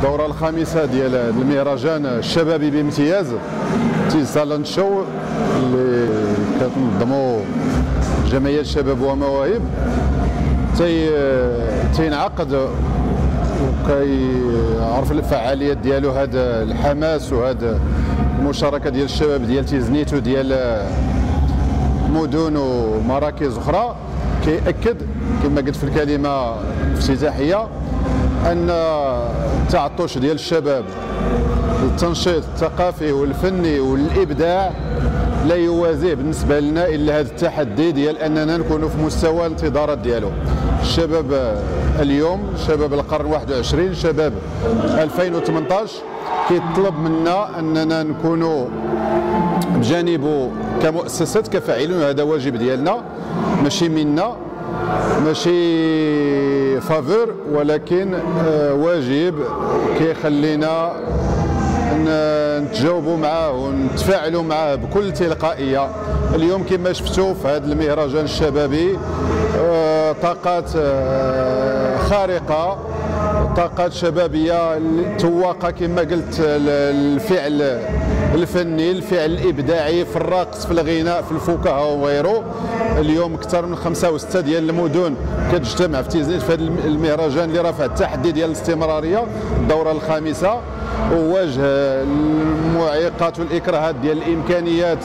الدورة الخامسة ديال المهرجان الشبابي بامتياز. تيز Talent Show اللي كتنظموا جمعية الشباب ومواهب. تي تينعقد وكيعرف الفعاليات ديالو هذا الحماس وهذا المشاركة ديال الشباب ديال تيزنيت وديال مدن ومراكز أخرى. كيأكد كما قلت في الكلمة الافتتاحية أن التعطش ديال الشباب التنشيط الثقافي والفني والإبداع لا يوازيه بالنسبة لنا إلا هذا التحدي ديال أننا نكونوا في مستوى الانتظارات ديالو. الشباب اليوم شباب القرن 21 شباب 2018 كيطلب منا أننا نكونوا بجانبه كمؤسسات كفاعلين هذا واجب ديالنا. ماشي منا ماشي فافور ولكن آه، واجب كيخلينا نتجاوبوا معاه ونتفاعلوا معاه بكل تلقائية. اليوم كما شفتوا في هذا المهرجان الشبابي آه، طاقات آه، خارقة. طاقات شبابية تواقه كما قلت الفعل الفني الفعل الإبداعي في الرقص في الغناء في الفكاهة وغيره. اليوم أكثر من خمسة وستة ديال المدن كتجتمع في تيزنيت في هذا المهرجان اللي رفع التحدي ديال الاستمرارية الدورة الخامسة. وواجه المعيقات والإكراهات ديال الإمكانيات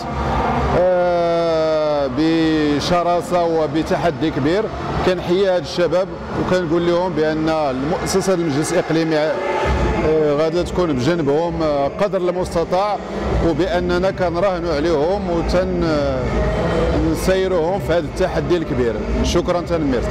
بشراسة وبتحدي كبير. كنحيي هاد الشباب وكنقول لهم بأن المؤسسة المجلس الاقليمي آه، غادي تكون بجنبهم آه، قدر المستطاع وبأننا كنراهنوا عليهم وتن نسيروهم في هذا التحدي الكبير. شكرا تنميرت